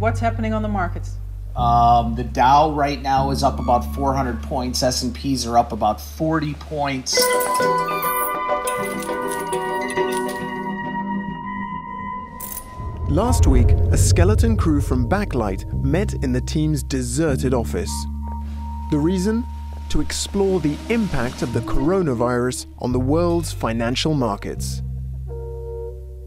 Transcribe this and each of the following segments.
What's happening on the markets? Um, the Dow right now is up about 400 points. S&Ps are up about 40 points. Last week, a skeleton crew from Backlight met in the team's deserted office. The reason? To explore the impact of the coronavirus on the world's financial markets.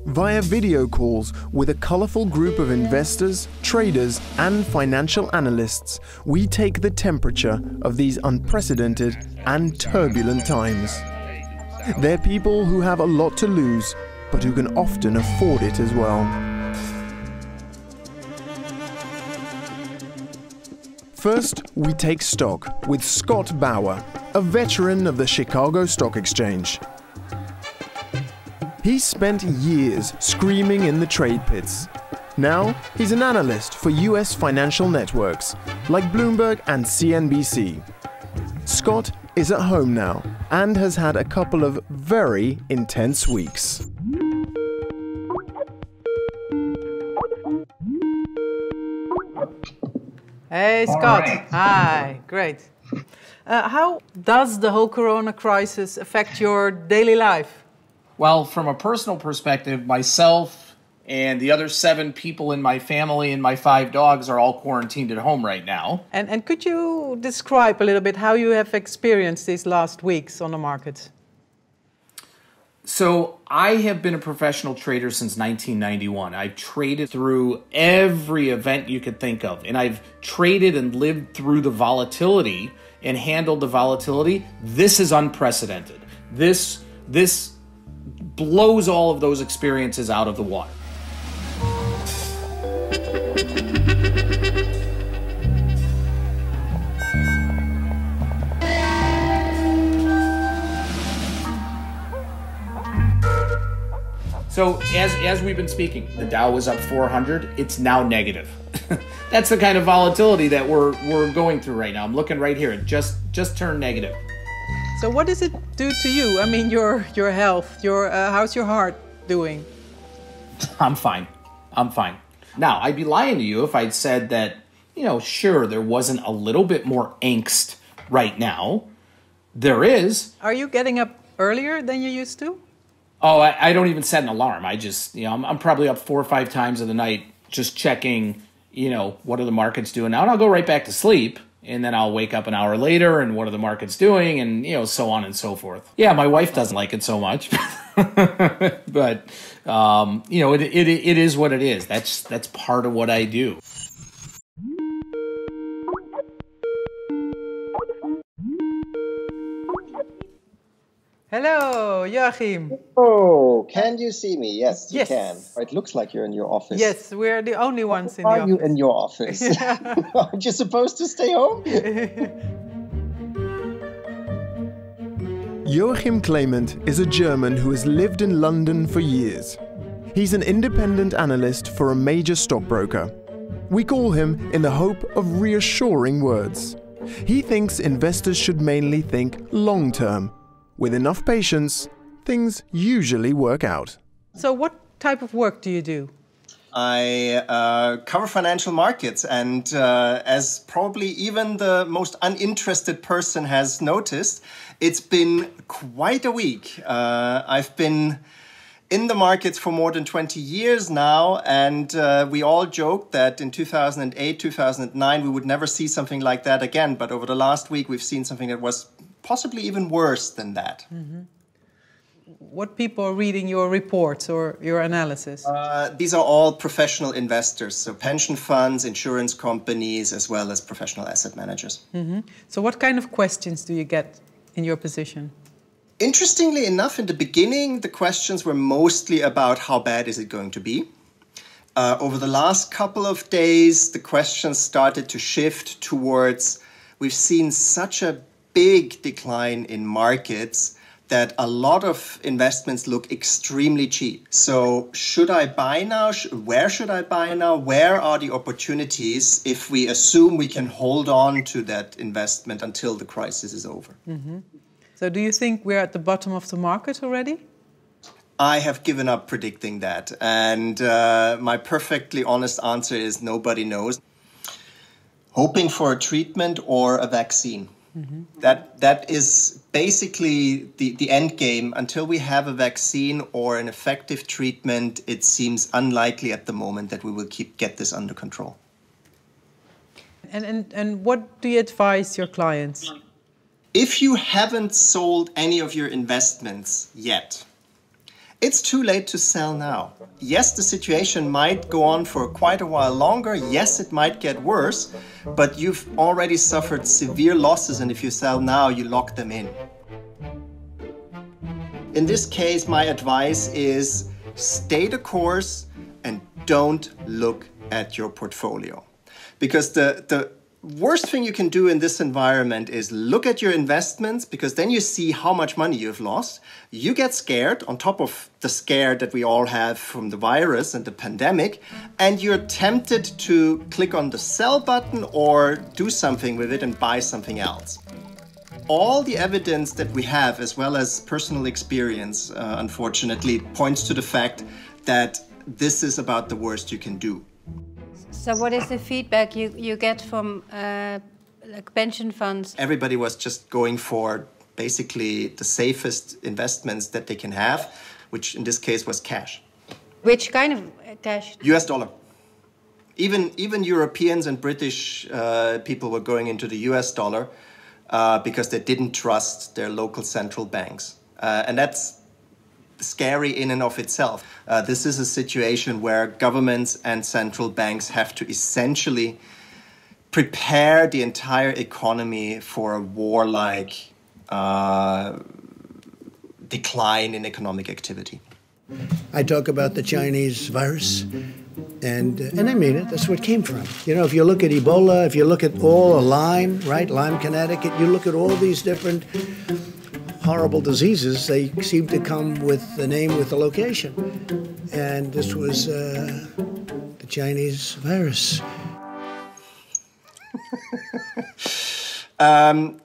Via video calls with a colorful group of investors, traders, and financial analysts, we take the temperature of these unprecedented and turbulent times. They're people who have a lot to lose, but who can often afford it as well. First, we take stock with Scott Bauer, a veteran of the Chicago Stock Exchange. He spent years screaming in the trade pits. Now, he's an analyst for US financial networks like Bloomberg and CNBC. Scott is at home now and has had a couple of very intense weeks. Hey, Scott. Hi, great. Uh, how does the whole corona crisis affect your daily life? Well, from a personal perspective, myself and the other seven people in my family and my five dogs are all quarantined at home right now. And, and could you describe a little bit how you have experienced these last weeks on the market? So, I have been a professional trader since 1991. I've traded through every event you could think of, and I've traded and lived through the volatility and handled the volatility. This is unprecedented. This this blows all of those experiences out of the water. So as as we've been speaking, the Dow was up 400. It's now negative. That's the kind of volatility that we're we're going through right now. I'm looking right here. It just just turned negative. So what does it do to you? I mean, your your health, your uh, how's your heart doing? I'm fine. I'm fine. Now, I'd be lying to you if I'd said that, you know, sure, there wasn't a little bit more angst right now. There is. Are you getting up earlier than you used to? Oh, I, I don't even set an alarm. I just, you know, I'm, I'm probably up four or five times in the night just checking, you know, what are the markets doing now, and I'll go right back to sleep, and then I'll wake up an hour later, and what are the markets doing, and you know, so on and so forth. Yeah, my wife doesn't like it so much, but um, you know, it, it it is what it is. That's that's part of what I do. Hello, Joachim. Oh, can you see me? Yes, you Yes. can. It looks like you're in your office. Yes, we're the only ones in the office. Are you in your office? Aren't you supposed to stay home? Joachim Klement is a German who has lived in London for years. He's an independent analyst for a major stockbroker. We call him in the hope of reassuring words. He thinks investors should mainly think long term. With enough patience, things usually work out. so, what type of work do you do? I uh, cover financial markets, and uh, as probably even the most uninterested person has noticed, it's been quite a week. Uh, I've been in the markets for more than 20 years now, and uh, we all joked that in 2008, 2009, we would never see something like that again. But over the last week, we've seen something that was possibly even worse than that. What people are reading your reports or your analysis? Uh, these are all professional investors, so pension funds, insurance companies, as well as professional asset managers. so, what kind of questions do you get in your position? Interestingly enough, in the beginning, the questions were mostly about how bad is it going to be. Uh, over the last couple of days, the questions started to shift towards we've seen such a big decline in markets that a lot of investments look extremely cheap. So, should I buy now? Where should I buy now? Where are the opportunities if we assume we can hold on to that investment until the crisis is over? So, do you think we're at the bottom of the market already? I have given up predicting that. And uh, my perfectly honest answer is nobody knows. Hoping for a treatment or a vaccine. Mm-hmm. That, that is basically the, the end game. Until we have a vaccine or an effective treatment, it seems unlikely at the moment that we will keep get this under control. And, and, and what do you advise your clients? If you haven't sold any of your investments yet, it's too late to sell now. Yes, the situation might go on for quite a while longer. Yes, it might get worse, but you've already suffered severe losses, and if you sell now, you lock them in. In this case, my advice is stay the course and don't look at your portfolio. Because the, the worst thing you can do in this environment is look at your investments because then you see how much money you've lost. You get scared on top of the scare that we all have from the virus and the pandemic, and you're tempted to click on the sell button or do something with it and buy something else. All the evidence that we have, as well as personal experience, uh, unfortunately, points to the fact that this is about the worst you can do. So, what is the feedback you, you get from uh, like pension funds? Everybody was just going for basically the safest investments that they can have, which in this case was cash. Which kind of cash? US dollar. Even, even Europeans and British uh, people were going into the US dollar uh, because they didn't trust their local central banks. Uh, and that's scary in and of itself. Uh, this is a situation where governments and central banks have to essentially prepare the entire economy for a warlike uh, decline in economic activity. I talk about the Chinese virus, and uh, and I mean it. That's where it came from. You know, if you look at Ebola, if you look at all the Lyme, right, Lyme, Connecticut, you look at all these different horrible diseases, they seem to come with the name with the location. And this was uh, the Chinese virus. um,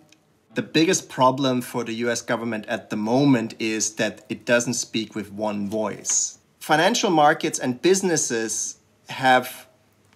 the biggest problem for the US government at the moment is that it doesn't speak with one voice. Financial markets and businesses have,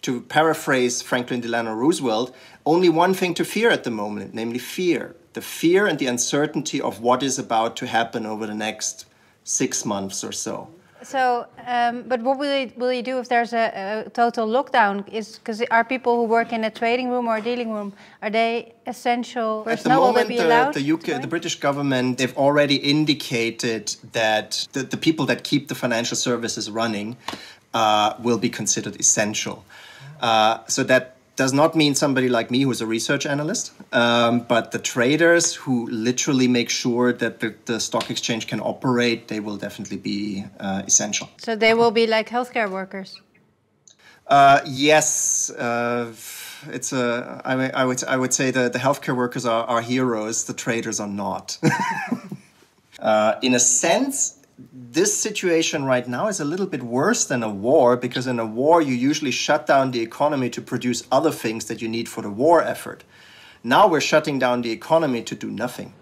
to paraphrase Franklin Delano Roosevelt, only one thing to fear at the moment, namely fear the fear and the uncertainty of what is about to happen over the next six months or so. So, um, but what will you, will you do if there's a, a total lockdown? Is because are people who work in a trading room or a dealing room are they essential At the moment, the, the, UK, the British government, they've already indicated that the, the people that keep the financial services running uh, will be considered essential. Uh, so that does not mean somebody like me who's a research analyst, um, but the traders who literally make sure that the, the stock exchange can operate, they will definitely be uh, essential. So they will be like healthcare workers. Uh, yes, uh, it's a. I, I would I would say the the healthcare workers are, are heroes. The traders are not. Uh, in a sense, this situation right now is a little bit worse than a war because in a war you usually shut down the economy to produce other things that you need for the war effort. Now we're shutting down the economy to do nothing.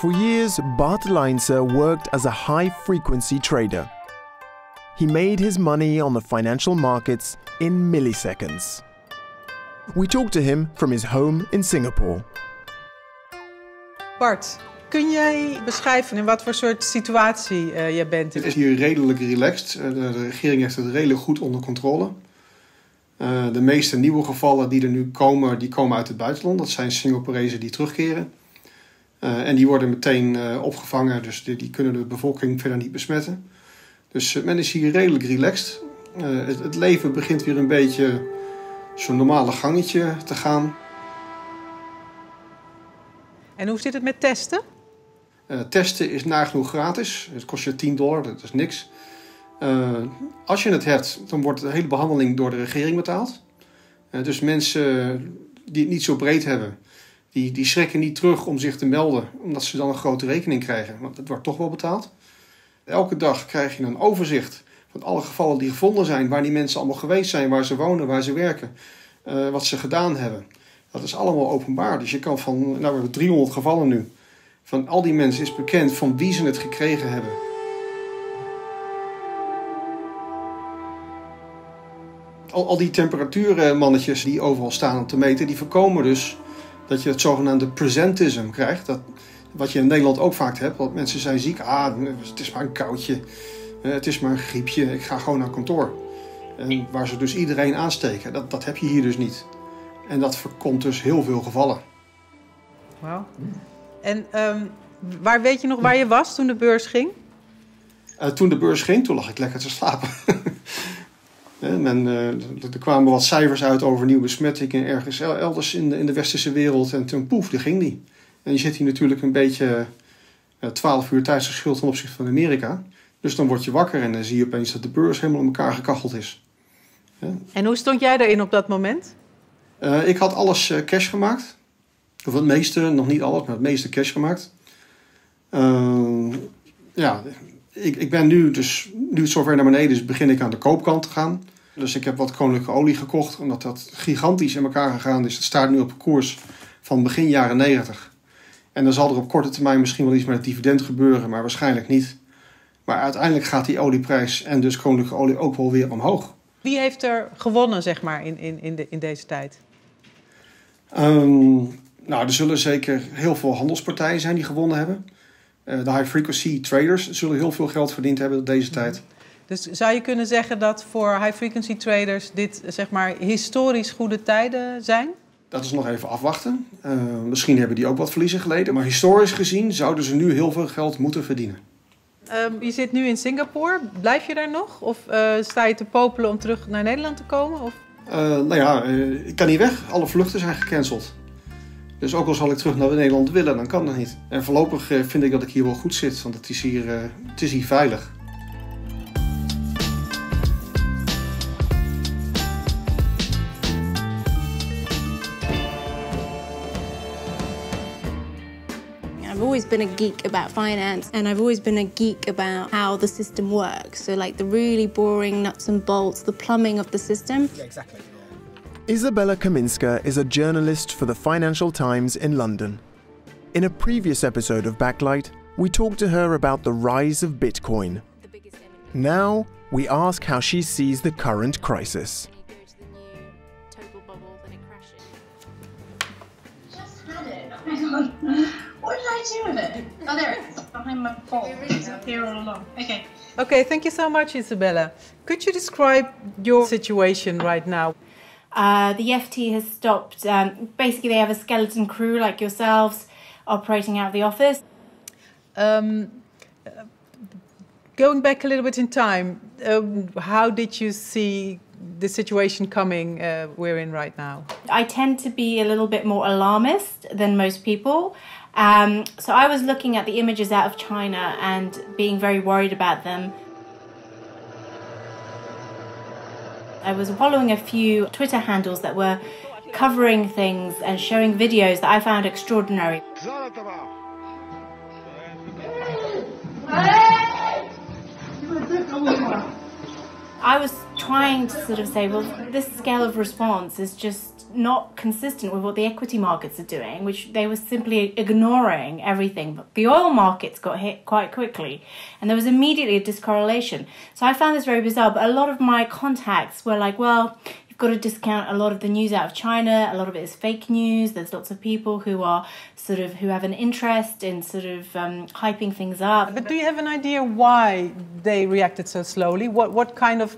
For years, Bart Leinzer worked as a high-frequency trader. He made his money on the financial markets in milliseconds. We talked to him from his home in Singapore. Bart, kun jij beschrijven in wat voor soort situatie uh, je bent? Het is hier redelijk relaxed. Eh, de, regering heeft het redelijk goed onder controle. Uh, de meeste nieuwe gevallen die er nu komen, die komen uit het buitenland. Dat zijn Singaporezen die terugkeren. Uh, en die worden meteen uh, opgevangen, dus die, die, kunnen de bevolking verder niet besmetten. Dus men is hier redelijk relaxed. Het, het, leven begint weer een beetje zo'n normale gangetje te gaan. En hoe zit het met testen? Uh, testen is nagenoeg gratis. Het kost je 10 dollar, dat is niks. Uh, als je het hebt, dan wordt de hele behandeling door de regering betaald. Uh, dus mensen die het niet zo breed hebben, die, die schrikken niet terug om zich te melden, omdat ze dan een grote rekening krijgen. Want het wordt toch wel betaald. Elke dag krijg je een overzicht van alle gevallen die gevonden zijn, waar die mensen allemaal geweest zijn, waar ze wonen, waar ze werken. uh, wat ze gedaan hebben. Dat is allemaal openbaar. Dus je kan van, nou we hebben 300 gevallen nu. Van al die mensen is bekend van wie ze het gekregen hebben. Al, al die temperatuurmannetjes die overal staan om te meten, die voorkomen dus dat je het zogenaamde presentism krijgt. Dat, wat je in Nederland ook vaak hebt. Want mensen zijn ziek. Ah, het is maar een koudje. Eh, het is maar een griepje. Ik ga gewoon naar kantoor. En waar ze dus iedereen aansteken. Dat, dat heb je hier dus niet. En dat voorkomt dus heel veel gevallen. Wauw. En um, waar weet je nog waar je was toen de beurs ging? Uh, toen de beurs ging, toen lag ik lekker te slapen. Men, uh, er kwamen wat cijfers uit over nieuwe besmettingen ergens elders in de, in de westerse wereld. En toen poef, daar ging die. En je zit hier natuurlijk een beetje uh, 12 uur tijdsverschil ten opzichte van Amerika. Dus dan word je wakker en dan zie je opeens dat de beurs helemaal in elkaar gekacheld is. Ja. En hoe stond jij daarin op dat moment? Uh, ik had alles uh, cash gemaakt. Of het meeste, nog niet alles, maar het meeste cash gemaakt. Uh, ja, ik, ik ben nu dus, nu het zover naar beneden is, begin ik aan de koopkant te gaan. Dus ik heb wat koninklijke olie gekocht, omdat dat gigantisch in elkaar gegaan is. Het staat nu op een koers van begin jaren 90. En dan zal er op korte termijn misschien wel iets met het dividend gebeuren, maar waarschijnlijk niet. Maar uiteindelijk gaat die olieprijs en dus koninklijke olie ook wel weer omhoog. Wie heeft er gewonnen, zeg maar, in, in, in, de, in deze tijd? Um, nou, er zullen zeker heel veel handelspartijen zijn die gewonnen hebben. Uh, de high frequency traders zullen heel veel geld verdiend hebben deze mhm. tijd. Dus zou je kunnen zeggen dat voor high frequency traders dit zeg maar historisch goede tijden zijn? Dat is nog even afwachten. Uh, misschien hebben die ook wat verliezen geleden. Maar historisch gezien zouden ze nu heel veel geld moeten verdienen. Um, je zit nu in Singapore. Blijf je daar nog? Of uh, sta je te popelen om terug naar Nederland te komen? Of? Uh, nou ja, ik kan niet weg. Alle vluchten zijn gecanceld. Dus ook al zal ik terug naar Nederland willen, dan kan dat niet. En voorlopig vind ik dat ik hier wel goed zit, want het is hier, het is hier veilig. Always been a geek about finance and I've always been a geek about how the system works. So like the really boring nuts and bolts, the plumbing of the system. Yeah, exactly. Izabella Kaminska is a journalist for the Financial Times in London. In a previous episode of Backlight, we talked to her about the rise of Bitcoin. Now, we ask how she sees the current crisis. Just had it. Oh my god. What did I do with it? Oh, there it is, behind my phone. It's up here all along. Okay. Okay, thank you so much, Izabella. Could you describe your situation right now? Uh, the FT has stopped. Um, basically, they have a skeleton crew like yourselves operating out of the office. Um, going back a little bit in time, uh, how did you see the situation coming uh, we're in right now? I tend to be a little bit more alarmist than most people. Um, so I was looking at the images out of China and being very worried about them. I was following a few Twitter handles that were covering things and showing videos that I found extraordinary. I was trying to sort of say, well, this scale of response is just not consistent with what the equity markets are doing, which they were simply ignoring everything. But the oil markets got hit quite quickly, and there was immediately a discorrelation. So I found this very bizarre. But a lot of my contacts were like, well, you've got to discount a lot of the news out of China. A lot of it is fake news. There's lots of people who are sort of who have an interest in sort of um, hyping things up. But do you have an idea why they reacted so slowly? What what kind of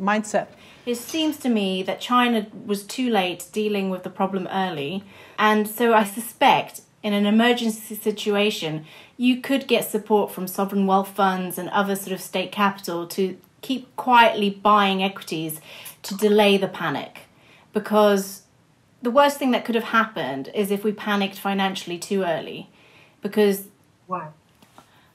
mindset? It seems to me that China was too late dealing with the problem early, and so I suspect in an emergency situation, you could get support from sovereign wealth funds and other sort of state capital to keep quietly buying equities to delay the panic. Because the worst thing that could have happened is if we panicked financially too early. Because why?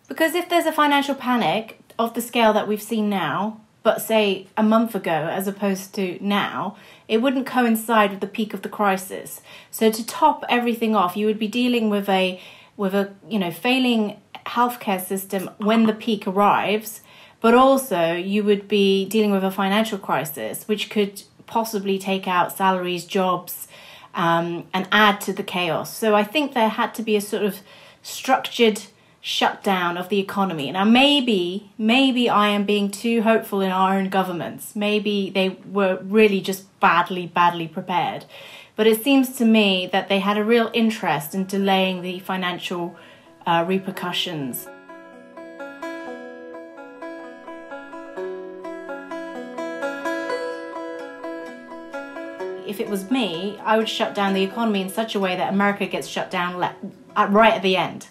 Because if there's a financial panic of the scale that we've seen now, but say a month ago as opposed to now, it wouldn't coincide with the peak of the crisis. So to top everything off, you would be dealing with a with a you know failing healthcare system when the peak arrives, but also you would be dealing with a financial crisis which could possibly take out salaries, jobs, um, and add to the chaos. So I think there had to be a sort of structured shutdown of the economy. Now, maybe, maybe I am being too hopeful in our own governments. Maybe they were really just badly, badly prepared. But it seems to me that they had a real interest in delaying the financial uh, repercussions. if it was me, I would shut down the economy in such a way that America gets shut down le- at, right at the end,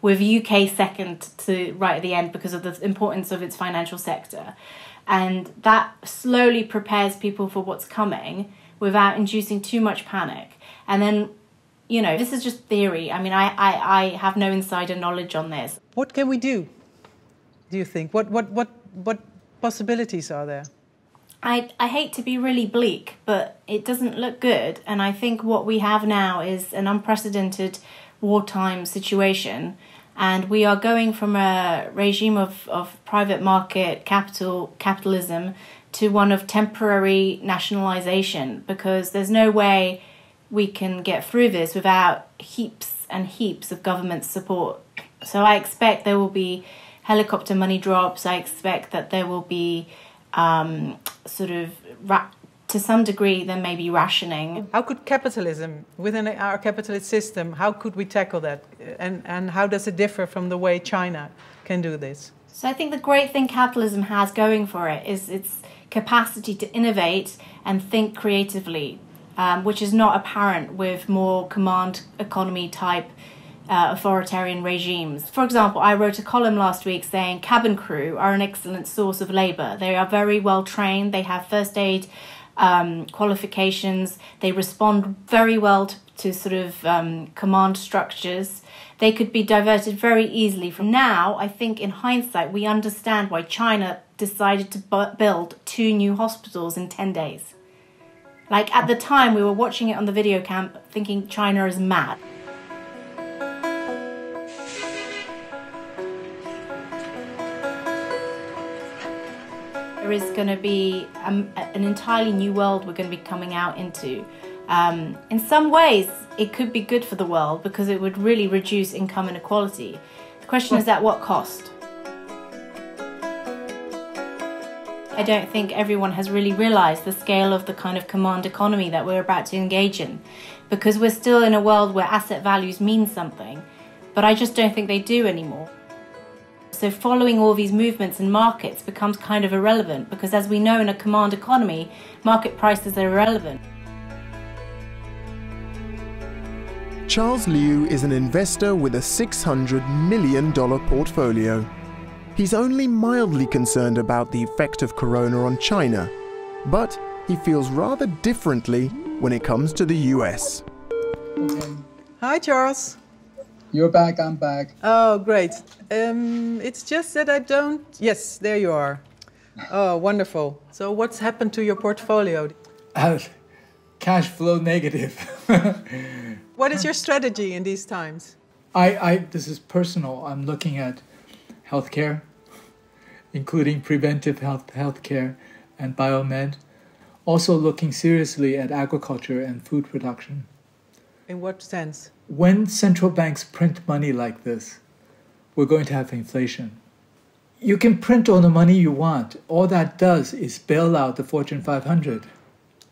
with UK second to right at the end because of the importance of its financial sector. And that slowly prepares people for what's coming without inducing too much panic. And then, you know, this is just theory. I mean, I, I, I have no insider knowledge on this. What can we do, do you think? What, what, what, what possibilities are there? I, I hate to be really bleak, but it doesn't look good. And I think what we have now is an unprecedented wartime situation. And we are going from a regime of, of private market capital capitalism to one of temporary nationalization because there's no way we can get through this without heaps and heaps of government support. So I expect there will be helicopter money drops. I expect that there will be um, sort of to some degree there may be rationing. How could capitalism, within our capitalist system, how could we tackle that? And, and how does it differ from the way China can do this? So I think the great thing capitalism has going for it is its capacity to innovate and think creatively, um, which is not apparent with more command economy type uh, authoritarian regimes. For example, I wrote a column last week saying cabin crew are an excellent source of labour. They are very well trained, they have first aid um, qualifications, they respond very well to, to sort of um, command structures. They could be diverted very easily from now. I think in hindsight, we understand why China decided to bu- build two new hospitals in 10 days. Like at the time, we were watching it on the video cam thinking China is mad. There is going to be um, an entirely new world we're going to be coming out into. Um, in some ways, it could be good for the world because it would really reduce income inequality. The question is at what cost? I don't think everyone has really realized the scale of the kind of command economy that we're about to engage in because we're still in a world where asset values mean something, but I just don't think they do anymore. So following all these movements in markets becomes kind of irrelevant because as we know in a command economy, market prices are irrelevant. Charles Liu is an investor with a $600 million portfolio. He's only mildly concerned about the effect of corona on China, but he feels rather differently when it comes to the US. Hi, Charles. You're back, I'm back. Oh, great. Um, it's just that I don't. Yes, there you are. Oh, wonderful. So, what's happened to your portfolio? Uh, cash flow negative. what is your strategy in these times? I, I, this is personal. I'm looking at healthcare, including preventive health healthcare and biomed. Also, looking seriously at agriculture and food production. In what sense? when central banks print money like this, we're going to have inflation. You can print all the money you want. All that does is bail out the Fortune 500.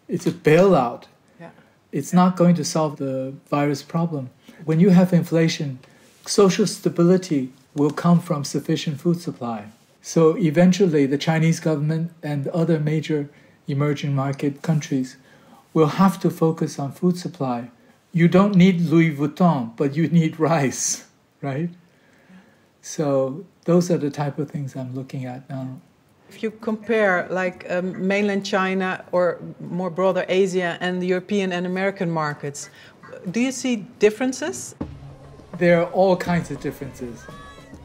It's a bailout. Yeah. It's not going to solve the virus problem. When you have inflation, social stability will come from sufficient food supply. So eventually, the Chinese government and other major emerging market countries will have to focus on food supply you don't need Louis Vuitton, but you need rice, right? So those are the type of things I'm looking at now. If you compare like um, mainland China or more broader Asia and the European and American markets, do you see differences? There are all kinds of differences.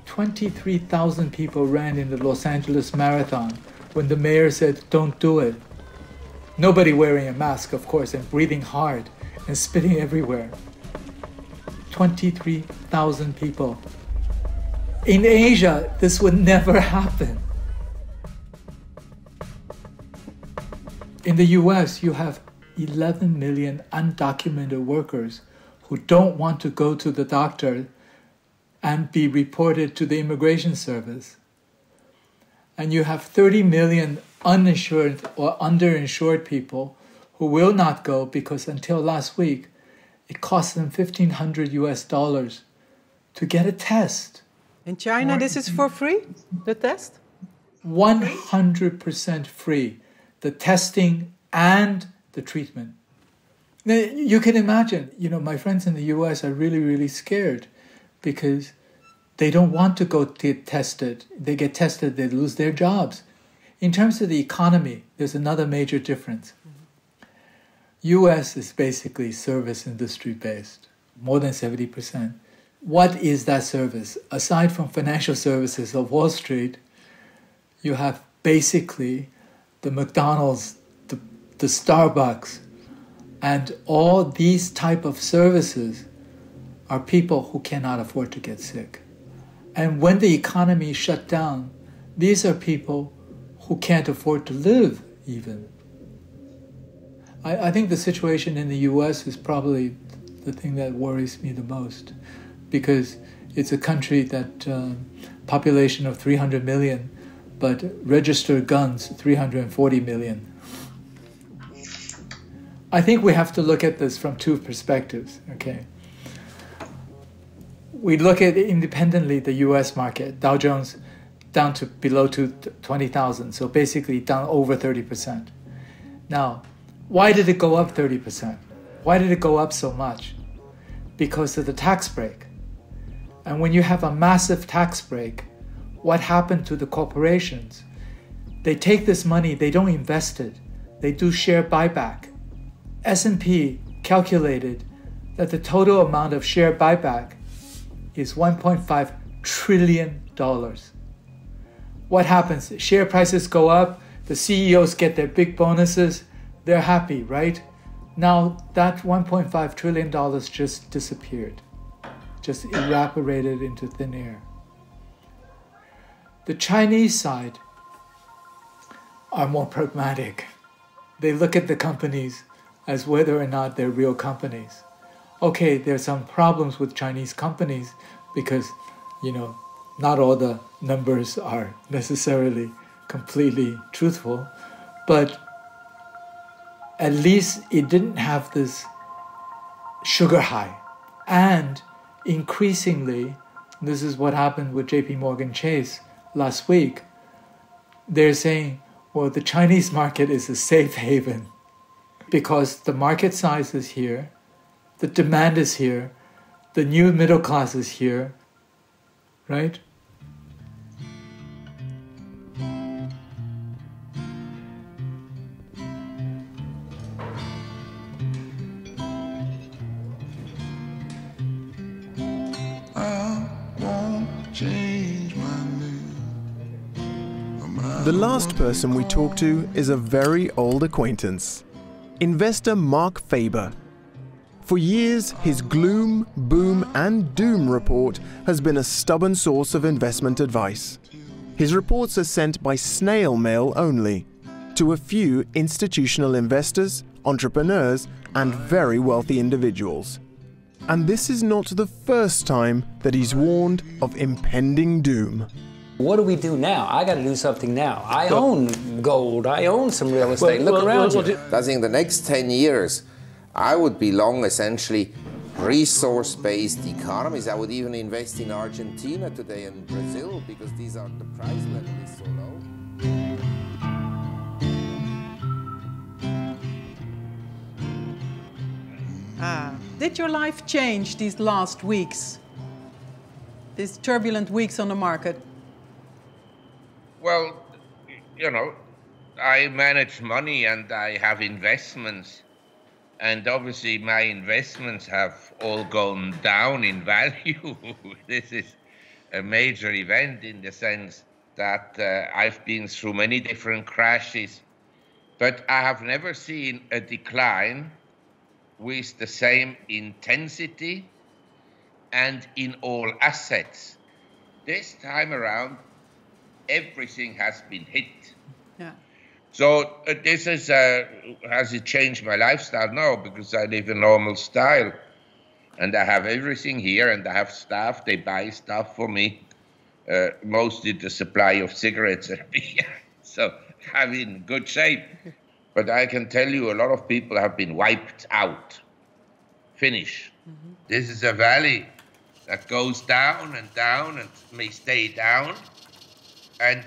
23,000 people ran in the Los Angeles Marathon when the mayor said, don't do it. Nobody wearing a mask, of course, and breathing hard and spitting everywhere. 23,000 people. In Asia, this would never happen. In the US, you have 11 million undocumented workers who don't want to go to the doctor and be reported to the immigration service. And you have 30 million uninsured or underinsured people who will not go because until last week, it cost them 1500 US dollars to get a test. In China, this is for free, the test? 100% free, the testing and the treatment. Now, you can imagine, you know, my friends in the US are really, really scared because they don't want to go get tested. They get tested, they lose their jobs. In terms of the economy, there's another major difference. US is basically service industry based, more than 70%. What is that service? Aside from financial services of Wall Street, you have basically the McDonald's, the, the Starbucks, and all these type of services are people who cannot afford to get sick. And when the economy shut down, these are people who can't afford to live even. I, I think the situation in the US is probably the thing that worries me the most because it's a country that uh, population of 300 million but registered guns 340 million. I think we have to look at this from two perspectives okay? We look at independently the us market dow jones down to below to 20000 so basically down over 30% now why did it go up 30% why did it go up so much because of the tax break and when you have a massive tax break what happened to the corporations. They take this money, they don't invest it. They do share buyback. S&P calculated that the total amount of share buyback is 1.5 trillion dollars. What happens? Share prices go up, the CEOs get their big bonuses, they're happy, right? Now that 1.5 trillion dollars just disappeared. Just evaporated into thin air. The Chinese side are more pragmatic. They look at the companies as whether or not they're real companies. Okay, there's some problems with Chinese companies because, you know, not all the numbers are necessarily completely truthful, but at least it didn't have this sugar high. And increasingly, this is what happened with JP Morgan Chase last week, they're saying, well, the Chinese market is a safe haven because the market size is here, the demand is here, the new middle class is here, right? Last person we talk to is a very old acquaintance. Investor Marc Faber. For years, his gloom, boom and doom report has been a stubborn source of investment advice. His reports are sent by snail mail only to a few institutional investors, entrepreneurs and very wealthy individuals. And this is not the first time that he's warned of impending doom. What do we do now? I got to do something now. I own gold. I own some real estate. Well, Look well, around well, you. I think the next 10 years, I would be long essentially resource based economies. I would even invest in Argentina today and Brazil because these are the price level is so low. Ah. Did your life change these last weeks? These turbulent weeks on the market? Well, you know, I manage money and I have investments. And obviously, my investments have all gone down in value. this is a major event in the sense that uh, I've been through many different crashes, but I have never seen a decline with the same intensity and in all assets. This time around, everything has been hit. Yeah. So uh, this is uh, has it changed my lifestyle? No, because I live a normal style, and I have everything here, and I have staff. They buy stuff for me, uh, mostly the supply of cigarettes and beer. so I'm in good shape. But I can tell you, a lot of people have been wiped out. Finish. Mm-hmm. This is a valley that goes down and down and may stay down, and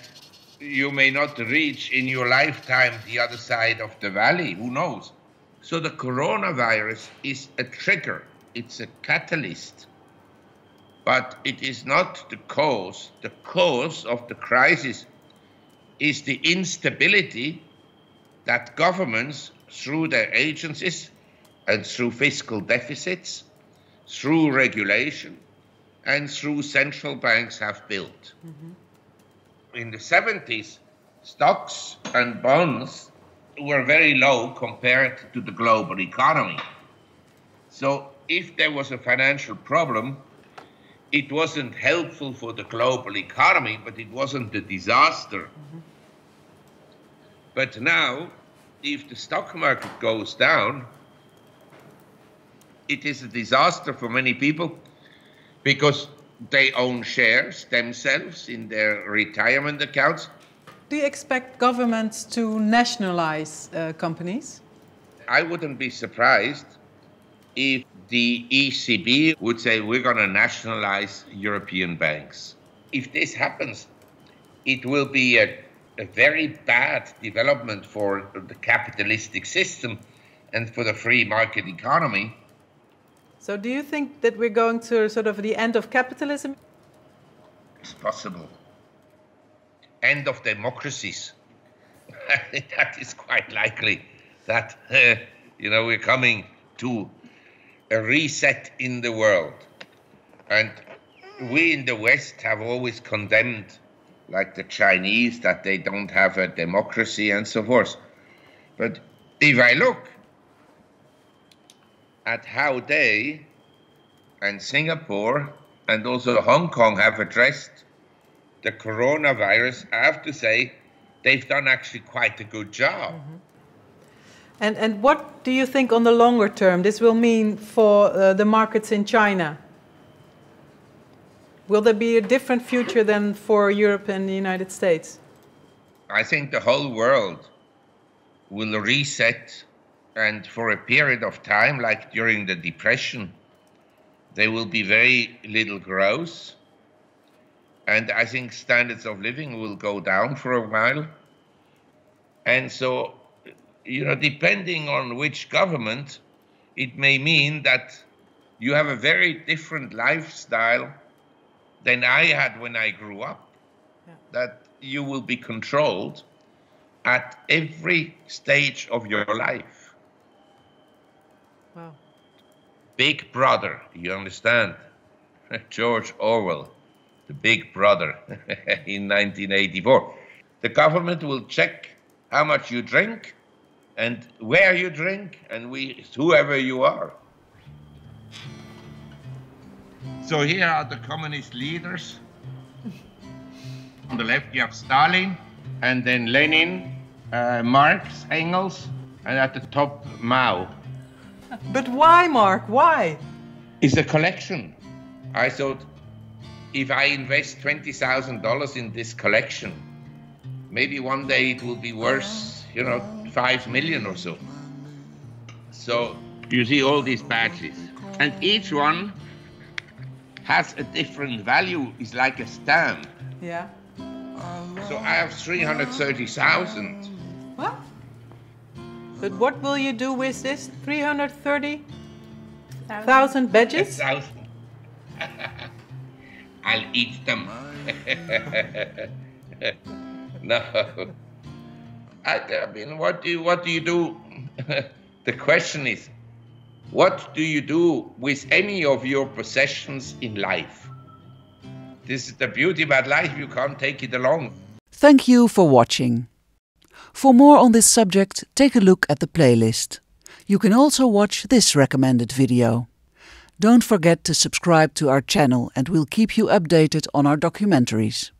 you may not reach in your lifetime the other side of the valley. Who knows? So the coronavirus is a trigger, it's a catalyst, but it is not the cause. The cause of the crisis is the instability that governments, through their agencies and through fiscal deficits, through regulation, and through central banks have built. Mm-hmm in the 70s, stocks and bonds were very low compared to the global economy. So if there was a financial problem, it wasn't helpful for the global economy, but it wasn't a disaster. Mm-hmm. But now, if the stock market goes down, it is a disaster for many people because they own shares themselves in their retirement accounts. Do you expect governments to nationalize uh, companies? I wouldn't be surprised if the ECB would say we're going to nationalize European banks. If this happens, it will be a, a very bad development for the capitalistic system and for the free market economy so do you think that we're going to sort of the end of capitalism? It's possible. End of democracies. that is quite likely that, uh, you know, we're coming to a reset in the world. And we in the West have always condemned, like the Chinese, that they don't have a democracy and so forth. But if I look at how they and Singapore and also Hong Kong have addressed the coronavirus, I have to say they've done actually quite a good job. Mm-hmm. And, and what do you think on the longer term this will mean for uh, the markets in China? Will there be a different future than for Europe and the United States? I think the whole world will reset and for a period of time, like during the Depression, there will be very little growth. And I think standards of living will go down for a while. And so, you know, depending on which government, it may mean that you have a very different lifestyle than I had when I grew up. Yeah. That you will be controlled at every stage of your life. Wow. Big Brother, you understand? George Orwell, the Big Brother in 1984. The government will check how much you drink and where you drink and we, whoever you are. So here are the communist leaders. On the left, you have Stalin, and then Lenin, uh, Marx, Engels, and at the top, Mao. But why, Marc? Why? It's a collection. I thought if I invest $20,000 in this collection, maybe one day it will be worth, you know, 5 million or so. So you see all these badges. And each one has a different value, it's like a stamp. Yeah. So I have 330,000. What? But what will you do with this 330,000 badges? thousand. I'll eat them. no. I, I, mean, what do you, what do you do? the question is, what do you do with any of your possessions in life? This is the beauty about life. You can't take it along. Thank you for watching. For more on this subject, take a look at the playlist. You can also watch this recommended video. Don't forget to subscribe to our channel and we'll keep you updated on our documentaries.